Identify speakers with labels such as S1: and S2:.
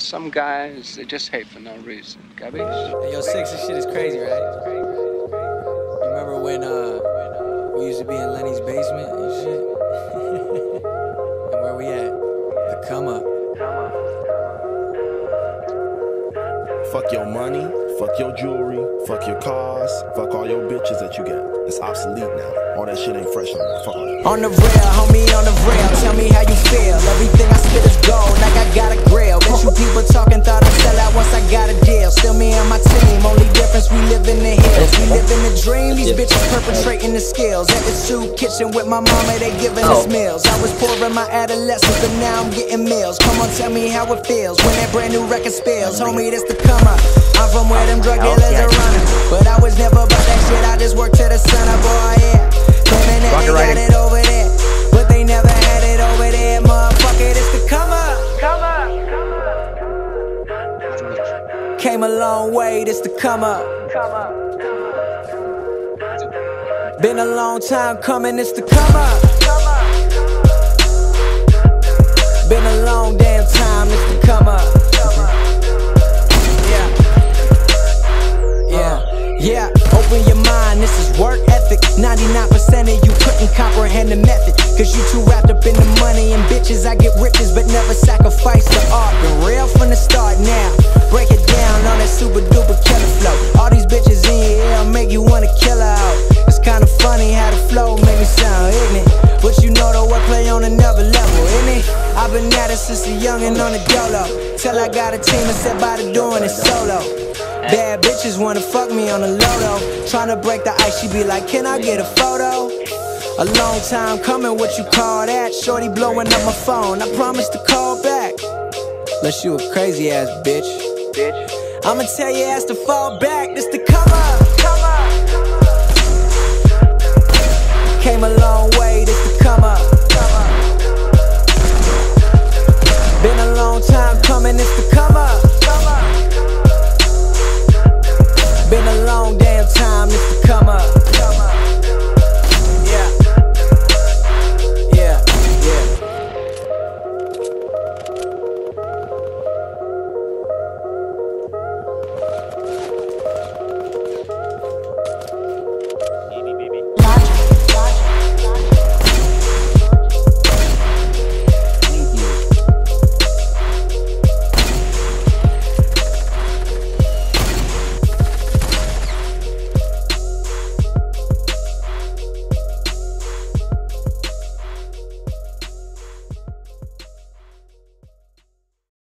S1: Some guys, they just hate for no reason. Gabby?
S2: Hey, yo, six, this shit is crazy, right? You remember when uh we used to be in Lenny's basement and shit? and where we at? The come up.
S3: Fuck your money, fuck your jewelry, fuck your cars, fuck all your bitches that you got. It's obsolete now. All that shit ain't fresh no more. Fuck all that.
S2: On the rail, homie, on the rail. Tell me how you feel. Everything I spit dream. These bitches perpetrating the skills. At the soup kitchen with my mama, they giving us meals. I was poor in my adolescence, but now I'm getting meals. Come on, tell me how it feels when that brand new record spills. Homie, this the come up. I'm from where them drug dealers are running. But I was never about that shit. I just worked to the sun up, boy, yeah. Claiming that they got it over there. But they never had it over there, motherfucker. It's the come up. Come up. Came a long way, this the come up. Been a long time coming, it's the come up. Been a long damn time, it's the come up. Yeah. Yeah, yeah, open your mind, this is work ethic. 99% of you couldn't comprehend the method. Cause you too wrapped up in the money and bitches. I get riches, but never sacrifice the art. Been real I've been at it since a youngin' on the dolo. Till I got a team and set by the doing it solo. Bad bitches wanna fuck me on the low Tryna break the ice, she be like, Can I get a photo? A long time coming, what you call that? Shorty blowing up my phone, I promise to call back. Unless you a crazy ass bitch. Bitch. I'ma tell your ass to fall back, this the come up. Come up. Came a long way,